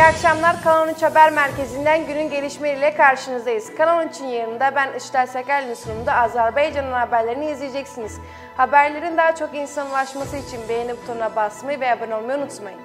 İyi akşamlar. Kanal 3 Haber Merkezi'nden günün gelişmeleriyle karşınızdayız. Kanal 3'ün yanında ben Iştel Seker'in sunumunda Azerbaycan'ın haberlerini izleyeceksiniz. Haberlerin daha çok insan ulaşması için beğeni butonuna basmayı ve abone olmayı unutmayın.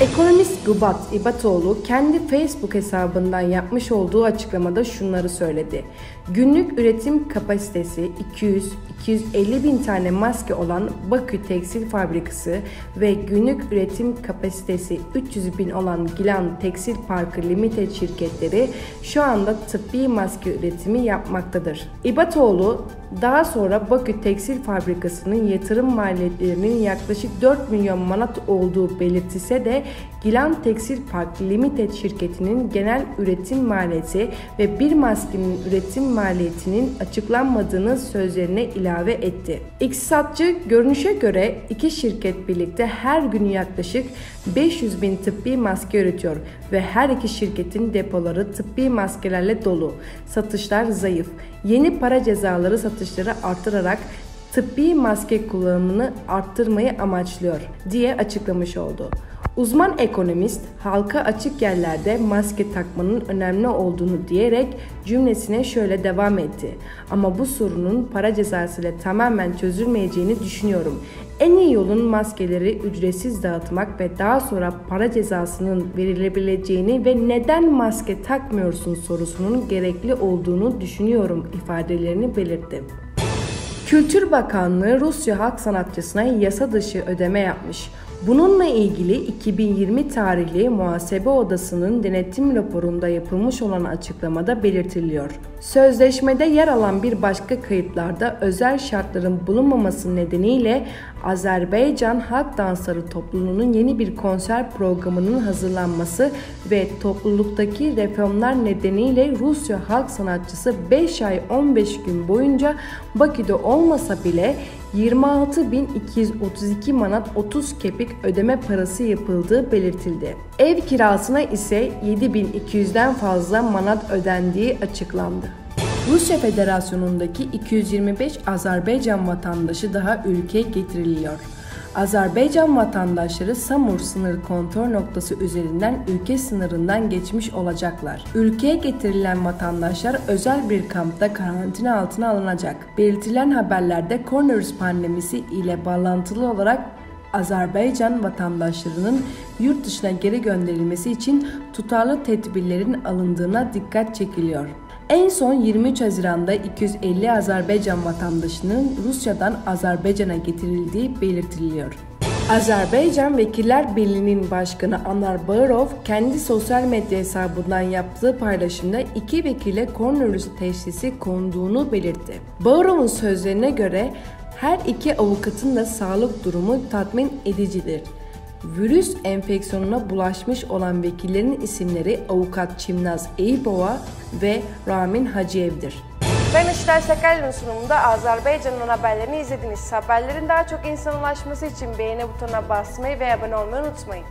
Ekonomist Gubat İbatoğlu kendi Facebook hesabından yapmış olduğu açıklamada şunları söyledi. Günlük üretim kapasitesi 200-250 bin tane maske olan Bakü Tekstil Fabrikası ve günlük üretim kapasitesi 300 bin olan Gilan Tekstil Parkı Limited şirketleri şu anda tıbbi maske üretimi yapmaktadır. İbatoğlu daha sonra Bakü Tekstil Fabrikası'nın yatırım maliyetlerinin yaklaşık 4 milyon manat olduğu belirtilse de Gilan Tekstil Park Limited şirketinin genel üretim maliyeti ve bir maskenin üretim maliyetinin açıklanmadığını sözlerine ilave etti. İktisatçı görünüşe göre iki şirket birlikte her gün yaklaşık 500 bin tıbbi maske üretiyor ve her iki şirketin depoları tıbbi maskelerle dolu. Satışlar zayıf. Yeni para cezaları satışları artırarak tıbbi maske kullanımını arttırmayı amaçlıyor diye açıklamış oldu. Uzman ekonomist halka açık yerlerde maske takmanın önemli olduğunu diyerek cümlesine şöyle devam etti. Ama bu sorunun para cezası ile tamamen çözülmeyeceğini düşünüyorum. En iyi yolun maskeleri ücretsiz dağıtmak ve daha sonra para cezasının verilebileceğini ve neden maske takmıyorsun sorusunun gerekli olduğunu düşünüyorum ifadelerini belirtti. Kültür Bakanlığı Rusya halk sanatçısına yasa dışı ödeme yapmış. Bununla ilgili 2020 tarihli Muhasebe Odası'nın denetim raporunda yapılmış olan açıklamada belirtiliyor. Sözleşmede yer alan bir başka kayıtlarda özel şartların bulunmaması nedeniyle Azerbaycan Halk Dansları topluluğunun yeni bir konser programının hazırlanması ve topluluktaki reformlar nedeniyle Rusya halk sanatçısı 5 ay 15 gün boyunca Bakü'de olmasa bile 26.232 manat 30 kepik ödeme parası yapıldığı belirtildi. Ev kirasına ise 7.200'den fazla manat ödendiği açıklandı. Rusya Federasyonu'ndaki 225 Azerbaycan vatandaşı daha ülkeye getiriliyor. Azerbaycan vatandaşları Samur sınır kontrol noktası üzerinden ülke sınırından geçmiş olacaklar. Ülkeye getirilen vatandaşlar özel bir kampta karantina altına alınacak. Belirtilen haberlerde koronavirüs pandemisi ile bağlantılı olarak Azerbaycan vatandaşlarının yurt dışına geri gönderilmesi için tutarlı tedbirlerin alındığına dikkat çekiliyor. En son 23 Haziran'da 250 Azerbaycan vatandaşının Rusya'dan Azerbaycan'a getirildiği belirtiliyor. Azerbaycan Vekiller Birliği'nin başkanı Anar Bağırov kendi sosyal medya hesabından yaptığı paylaşımda iki vekile koronavirüs teşhisi konduğunu belirtti. Bağırov'un sözlerine göre her iki avukatın da sağlık durumu tatmin edicidir. Virüs enfeksiyonuna bulaşmış olan vekillerin isimleri avukat Çimnaz Eyüpova ve Ramin Hacıyev'dir. Ben Işler Seker'in sunumunda Azerbaycan'ın haberlerini izlediniz. Haberlerin daha çok insan ulaşması için beğeni butonuna basmayı ve abone olmayı unutmayın.